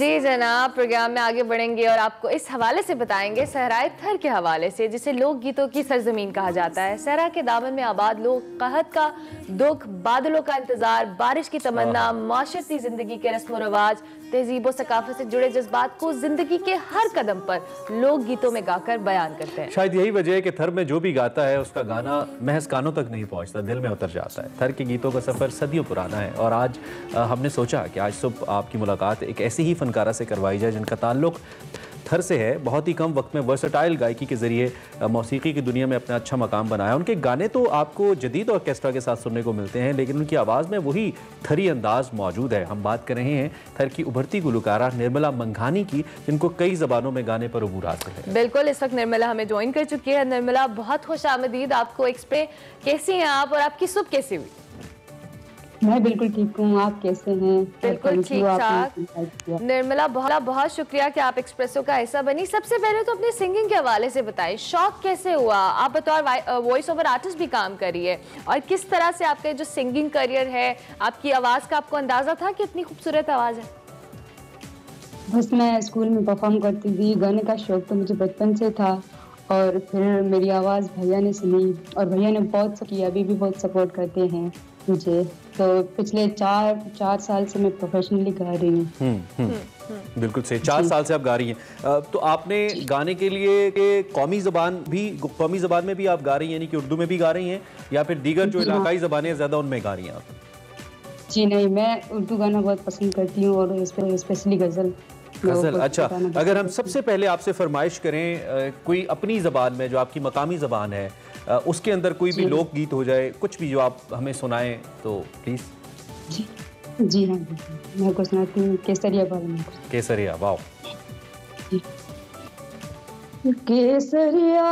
जी जनाब प्रोग्राम में आगे बढ़ेंगे और आपको इस हवाले से बताएँगे सहराए थर के हवाले से जिसे लोक गीतों की सरजमीन कहा जाता है। सहरा के दामन में आबाद लोग कहत का दुख बादलों का इंतज़ार बारिश की तमन्ना माशरती ज़िंदगी के रस्म रवाज तहजीब सकाफत से जुड़े जज्बात को ज़िंदगी के हर कदम पर लोग गीतों में गाकर बयान करते हैं। शायद यही वजह है कि थर में जो भी गाता है, उसका गाना महज कानों तक नहीं पहुँचता, दिल में उतर जाता है। थर के गीतों का सफ़र सदियों पुराना है और आज हमने सोचा कि आज सुबह आपकी मुलाकात एक ऐसी ही फनकारा से करवाई जाए जिनका ताल्लुक थर से है, बहुत ही कम वक्त में वर्सटाइल गायकी के ज़रिए मौसीकी की दुनिया में अपना अच्छा मकाम बनाया। उनके गाने तो आपको जदीद ऑर्केस्ट्रा के साथ सुनने को मिलते हैं, लेकिन उनकी आवाज़ में वही थरी अंदाज मौजूद है। हम बात कर रहे हैं थर की उभरती गुलकारा निर्मला मंघानी की, जिनको कई जबानों में गाने पर अबूर हासिल है। बिल्कुल, इस वक्त निर्मला हमें ज्वाइन कर चुकी है। निर्मला, बहुत खुश आमदीद आपको एक्सप्रे कैसी हैं आप और आपकी सुबह कैसी हुई? मैं बिल्कुल ठीक हूँ आप कैसे हैं? बिल्कुल ठीक ठाक निर्मला बहुत बहुत शुक्रिया कि आप एक्सप्रेसो का ऐसा बनी। सबसे पहले तो अपने सिंगिंग के हवाले से बताएँ शौक कैसे हुआ? आप बतौर वॉइस ओवर आर्टिस्ट भी काम करिए और किस तरह से आपका जो सिंगिंग करियर है आपकी आवाज़ का आपको अंदाज़ा था कि इतनी खूबसूरत आवाज़ है? बस मैं स्कूल में परफॉर्म करती थी। गाने का शौक तो मुझे बचपन से था। और फिर मेरी आवाज़ भैया ने सुनी। और भैया ने बहुत किया अभी भी बहुत सपोर्ट करते हैं मुझे। तो पिछले चार चार साल से मैं प्रोफेशनली गा रही हूँ। हम्म, हम्म, हम्म। बिल्कुल सही चार साल से आप गा रही हैं। तो आपने गाने के लिए के कौमी जबान भी कौमी जबान में भी आप गा रही हैं यानी कि उर्दू में भी गा रही हैं या फिर दीगर जो हाँ। इलाकाई जबानें ज़्यादा उनमें गा रही हैं आप? जी नहीं मैं उर्दू गाना बहुत पसंद करती हूँ और स्पेशली गज़ल। गज़ल अच्छा अगर हम सबसे पहले आपसे फरमाइश करें कोई अपनी ज़बान में जो आपकी मकामी ज़बान है उसके अंदर कोई भी लोक गीत हो जाए कुछ भी जो आप हमें सुनाएँ तो प्लीज़ जी जी हाँ मैं कुछ सुनाती हूँ केसरिया में केसरिया वाह केसरिया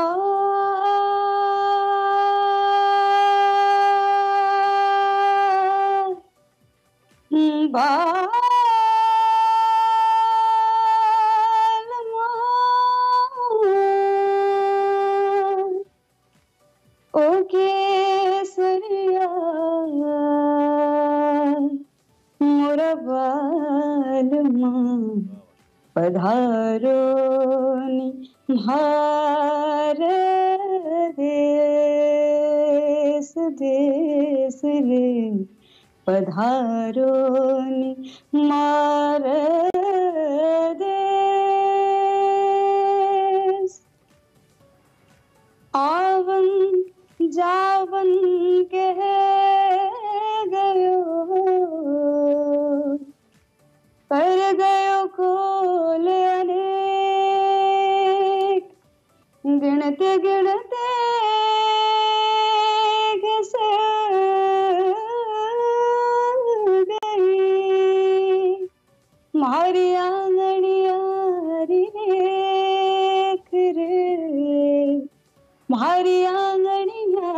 बा पधारो निहार देश देश रे पधारो मार गिणते घसे गई। मारी आंगड़िया रेख रे। मारी आंगड़िया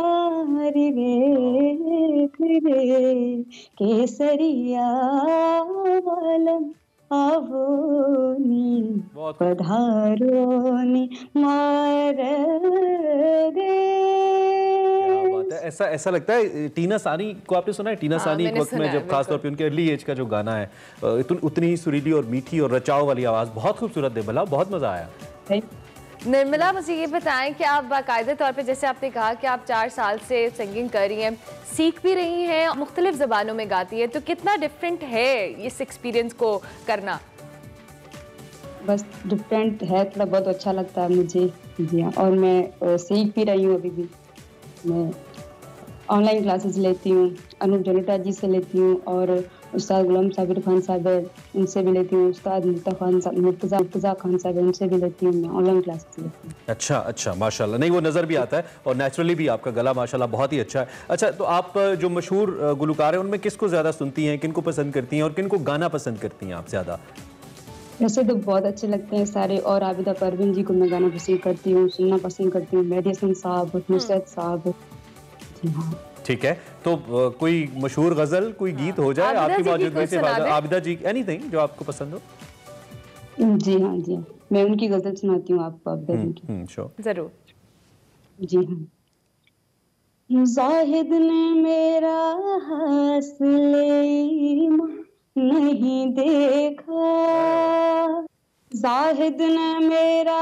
रेख रे। केसरिया वालम आवोनी पधारोनी मार दे। ऐसा ऐसा लगता है टीना सानी को आपने सुना है? टीना हाँ, सानी वक्त में जब खासतौर पे उनके अर्ली एज का जो गाना है उतनी ही सुरीली और मीठी और रचाव वाली आवाज़ बहुत खूबसूरत है भला बहुत मज़ा आया। निर्मला मुझे ये बताएँ कि आप बाकायदे तौर पे, जैसे आपने कहा कि आप चार साल से सिंगिंग कर रही हैं, सीख भी रही हैं, मुख्तलिफ़ ज़बानों में गाती है तो कितना डिफरेंट है इस एक्सपीरियंस को करना? बस डिफरेंट है, थोड़ा बहुत अच्छा लगता है मुझे, जी हाँ और मैं सीख भी रही हूँ अभी भी। मैं ऑनलाइन क्लासेस लेती हूँ अनूप जलोटा जी से लेती हूँ, और उस्ताद गुलाम साबिर खान साहब है उनसे भी लेती हूँ। उस्ताद मुर्ता खान साहब मुर्तजा मुर्तजा खान साहब है उनसे भी लेती हूँ मैं ऑनलाइन क्लास लेती हूँ। अच्छा अच्छा माशाल्लाह। नहीं वो नज़र भी आता है और नेचुरली भी आपका गला माशाल्लाह बहुत ही अच्छा है। अच्छा तो आप जो मशहूर गुलकार हैं उनमें किसको ज़्यादा सुनती हैं किनको पसंद करती हैं और किनको गाना पसंद करती हैं आप ज़्यादा? वैसे तो बहुत अच्छे लगते हैं सारे और आबिदा परवीन जी को मैं गाना पसंद करती हूँ सुनना पसंद करती हूँ। मेहदी हसन साहब नुसरत साहब। जी हाँ। ठीक है तो कोई मशहूर गज़ल कोई गीत हो जाए आपकी मौजूदगी से आबिदा जी एनीथिंग जो आपको पसंद हो। जी हाँ जी हाँ। मैं उनकी गज़ल सुनाती हूँ आपको आबिदा हम्म, हम्म, ज़रूर। जी हाँ। जाहिद ने मेरा हंसले नहीं देखा। जाहिद ने मेरा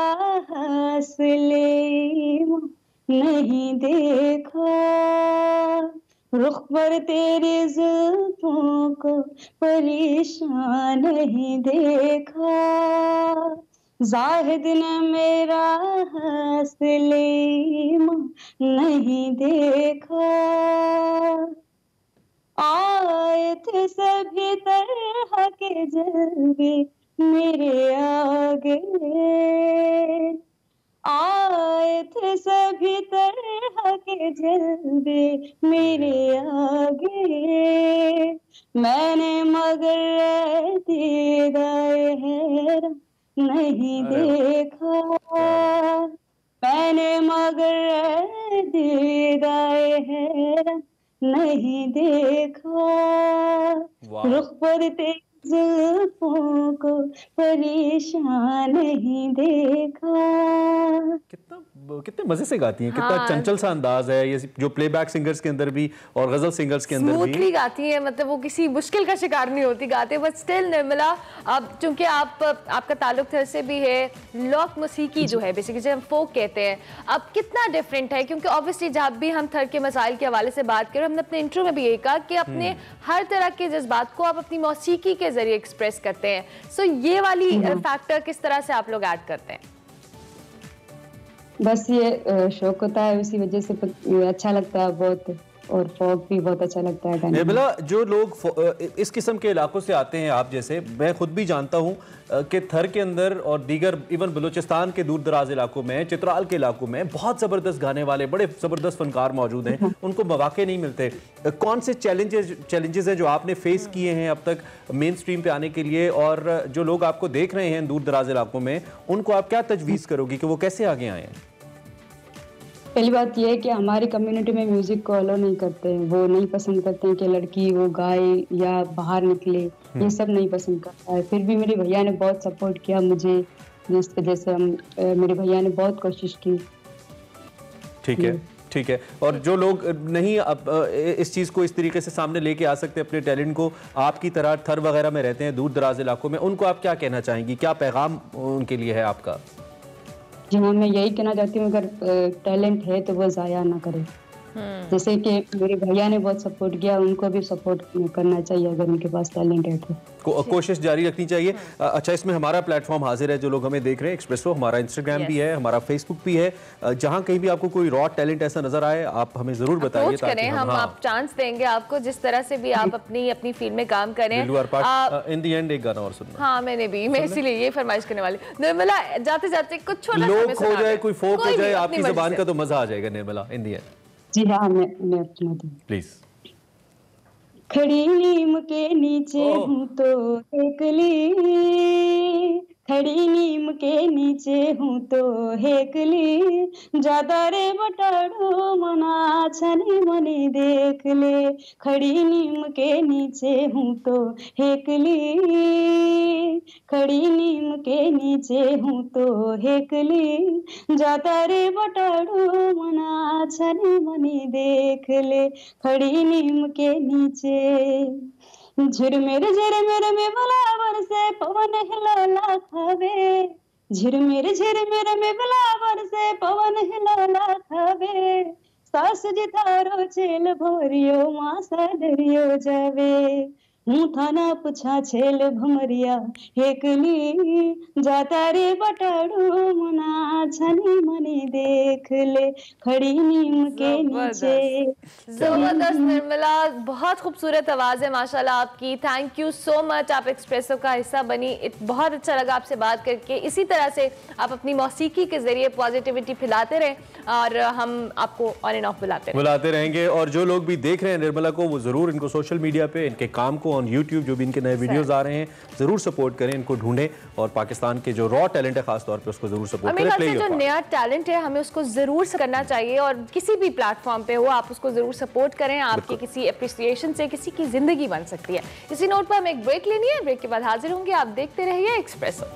हौसले नहीं देखा। रुख पर तेरे जुल्फों को परेशान नहीं देखा। जाहिद ने मेरा हौसले नहीं देखा। आए थे सभी तरह के जल्दी मेरे आगे। के जल्दी मेरे आगे। मैंने मगर दीदाए हैरा नहीं देखा। मैंने मगर दीदाए हैरा नहीं देखा। रुख पर जुल्फों को परेशान नहीं देखा। कितना कितने मज़े से गाती हैं कितना हाँ। चंचल सा अंदाज है ये जो प्लेबैक सिंगर्स के अंदर भी और गज़ल सिंगर्स के अंदर भी गाती है मतलब वो किसी मुश्किल का शिकार नहीं होती गाते बट स्टिल निर्मला अब चूँकि आप आपका ताल्लुक थर से भी है लॉक मौसीकी जो है बेसिकली जो हम फोक कहते हैं अब कितना डिफरेंट है क्योंकि ऑब्वियसली जब भी हम थर के मसाइल के हवाले से बात करें हमने अपने इंटरव्यू में भी यही कहा कि अपने हम्म। हर तरह के जज्बात को आप अपनी मौसीकी के ज़रिए एक्सप्रेस करते हैं सो ये वाली फैक्टर किस तरह से आप लोग ऐड करते हैं बस ये शौक होता है उसी वजह से अच्छा लगता है बहुत। और फॉक भी बहुत अच्छा लगता है। निर्मला जो लोग इस किस्म के इलाकों से आते हैं आप जैसे मैं खुद भी जानता हूँ कि थर के अंदर और दीगर इवन बलूचिस्तान के दूर दराज इलाकों में चित्राल के इलाकों में बहुत ज़बरदस्त गाने वाले बड़े ज़बरदस्त फनकार मौजूद हैं उनको मौाक़े नहीं मिलते। कौन से चैलेंजेस चैलेंजेस हैं जो आपने फेस किए हैं अब तक मेन स्ट्रीम पे आने के लिए? और जो लोग आपको देख रहे हैं दूर दराज इलाकों में उनको आप क्या तजवीज़ करोगी कि वो कैसे आगे आए हैं? पहली बात ये है कि हमारी कम्युनिटी में म्यूज़िक को अलो नहीं करते हैं वो नहीं पसंद करते हैं कि लड़की वो गाए या बाहर निकले ये सब नहीं पसंद करता है। फिर भी मेरे भैया ने बहुत सपोर्ट किया मुझे जिस वजह से हम मेरे भैया ने बहुत कोशिश की। ठीक है ठीक है। और जो लोग नहीं अब इस चीज़ को इस तरीके से सामने लेके आ सकते अपने टैलेंट को आपकी तरह थर वगैरह में रहते हैं दूर दराज इलाकों में उनको आप क्या कहना चाहेंगी? क्या पैगाम उनके लिए है आपका? जी हाँ मैं यही कहना चाहती हूँ, अगर टैलेंट है तो वो ज़ाया ना करे। जैसे कि मेरे भैया ने बहुत सपोर्ट किया उनको भी सपोर्ट करना चाहिए अगर उनके पास टैलेंट है तो। को, कोशिश जारी रखनी चाहिए। अच्छा इसमें हमारा प्लेटफॉर्म हाजिर है जो लोग हमें देख रहे हैं एक्सप्रेसो हमारा इंस्टाग्राम भी है हमारा फेसबुक भी है। जहाँ कहीं भी आपको कोई रॉ टैलेंट ऐसा नज़र आए आप हमें ज़रूर बताइए करें हम हाँ, आप चांस देंगे आपको जिस तरह से भी आप अपनी अपनी फ़ील्ड में काम करें। इन दी एंड एक गाना और सुनना। हाँ मैंने भी मैं इसीलिए ये फरमाइश करने वाली निर्मला जाते जाते कुछ छोटा लोग सुना जाए कोई फोक हो जाए आपकी जबान का तो मज़ा आ जाएगा निर्मला इन दी एंड जी हाँ मैं मैं अपना दी प्लीज़ खड़ी नीम के नीचे हूँ तो देख ली। खड़ी नीम के नीचे हूँ तो हेकली ज़्यादा रे बटाड़ो, मना छनी मनी देख ले। खड़ी नीम के नीचे हूँ तो हेकली खड़ी नीम के नीचे हूँ तो हेकली ज़्यादा रे बटाड़ो, मना छनी मनी देख ले। खड़ी नीम के नीचे। झिरमिर झिरमिर में बलावर से पवन हिलोला खावे। झिरमिर झिरमिर में बलावर से पवन हिलोला खावे। सास जी थारो चेल भोरियो मासा डरियो जावे। હું થાના પૂછા છેલ ભમરિયા એકલી જાતા રે બટાડો મના છની મની देख ले खड़ी नीम के नीचे जबरदस्त निर्मला बहुत खूबसूरत आवाज़ है माशाल्लाह आपकी थैंक यू सो मच आप एक्सप्रेसो का हिस्सा बनी इत- बहुत अच्छा लगा आपसे बात करके इसी तरह से आप अपनी मौसीकी के जरिए पॉजिटिविटी फैलाते रहें और हम आपको ऑन एंड ऑफ बुलाते रहें बुलाते रहेंगे और जो लोग भी देख रहे हैं निर्मला को वो जरूर इनको सोशल मीडिया पे इनके काम को ऑन यूट्यूब जो भी इनके नए वीडियोज़ आ रहे हैं ज़रूर सपोर्ट करें इनको ढूंढें और पाकिस्तान के जो रॉ टैलेंट है खासतौर पर उसको ज़रूर सपोर्ट करें। जो नया टैलेंट है हमें उसको ज़रूर करना चाहिए और किसी भी प्लेटफॉर्म पे हो आप उसको ज़रूर सपोर्ट करें आपकी किसी अप्रिसिएशन से किसी की ज़िंदगी बन सकती है। इसी नोट पर हम एक ब्रेक लेनी है ब्रेक के बाद हाजिर होंगे आप देखते रहिए एक्सप्रेसो